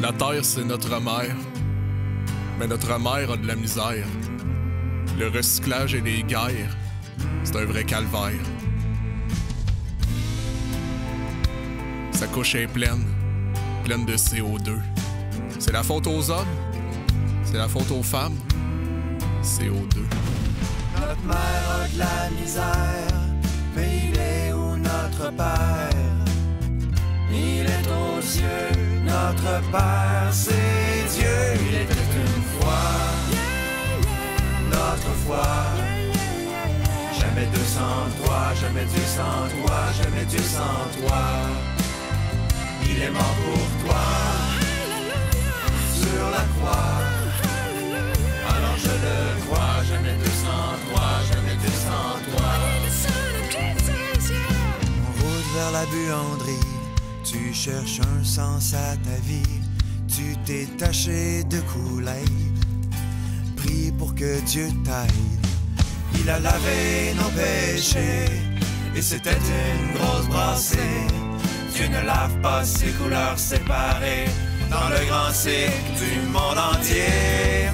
La terre, c'est notre mère. Mais notre mère a de la misère. Le recyclage et les guerres, c'est un vrai calvaire. Sa couche est pleine, pleine de CO2. C'est la faute aux hommes, c'est la faute aux femmes. CO2. Notre mère a de la misère, notre Père, c'est Dieu. Il était une fois, notre foi. Jamais deux sans toi, jamais Dieu sans toi, jamais Dieu sans toi. Il est mort pour toi, sur la croix. Alors je le crois, jamais deux sans toi, jamais deux sans toi. En route vers la buanderie, tu cherches un sens à ta vie. Tu t'es taché de Kool-Aid. Prie pour que Dieu t'aide. Il a lavé nos péchés et c'était une grosse brassée. Dieu ne lave pas ses couleurs séparées dans le grand cycle du monde entier.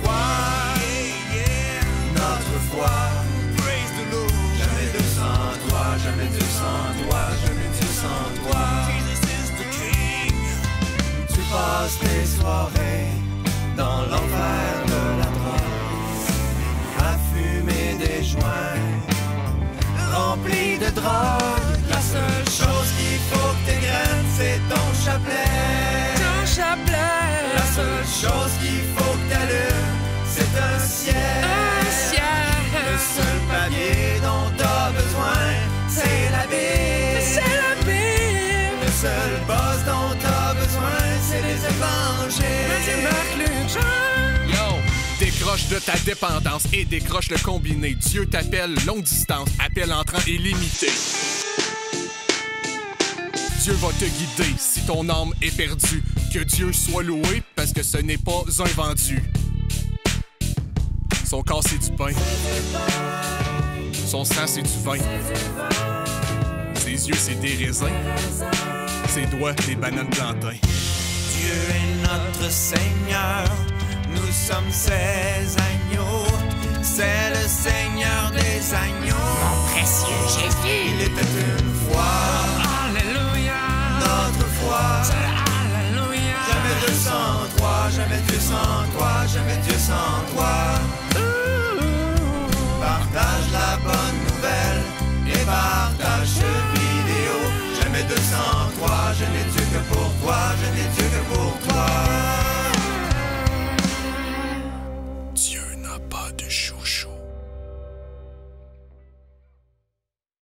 Drogue. La seule chose qu'il faut que t'égrènes, c'est ton chapelet. Ton chapelet, La seule chose qu'il faut que t'allumes, c'est un ciel. un ciel, Le seul papier dont t'as besoin, c'est la Bible. c'est la Bible. Le seul boss dont t'as besoin, c'est les évangiles. Matthieu, Marc! De ta dépendance et décroche le combiné. Dieu t'appelle longue distance, appel entrant illimité. Dieu va te guider si ton âme est perdue. Que Dieu soit loué parce que ce n'est pas un vendu. Son corps c'est du pain. Son sang c'est du vin. Ses yeux c'est des raisins. Ses doigts des bananes plantains. Dieu est notre Seigneur, nous sommes ses. C'est le Seigneur des agneaux. Précieux Jésus. Il était une fois Alléluia. notre foi. Alléluia. Jamais Dieu sans toi, jamais Dieu sans toi, jamais Dieu sans toi. Partage la bonne nouvelle et partage cette vidéo. Jamais Dieu sans toi, je n'ai Dieu que pour toi, je n'ai Dieu que pour toi. Pas de chouchou.